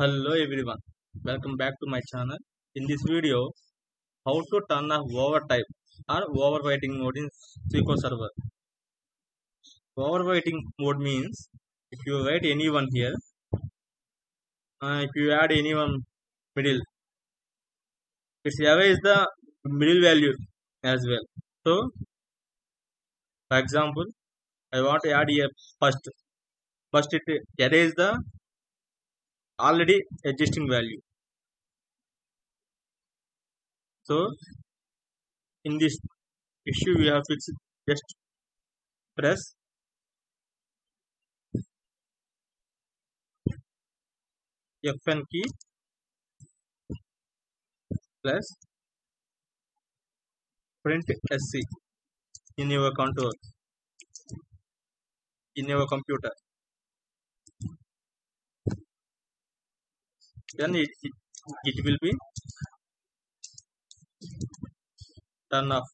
Hello everyone, welcome back to my channel. In this video, how to turn off overtype or overwriting mode in SQL Server. Overwriting mode means if you write anyone here, uh, if you add anyone middle, it's erase the middle value as well. So, for example, I want to add a first. First, it erase the already existing value. So in this issue we have fixed just press Fn key plus print sc in your contour in your computer then it, it, will be turn off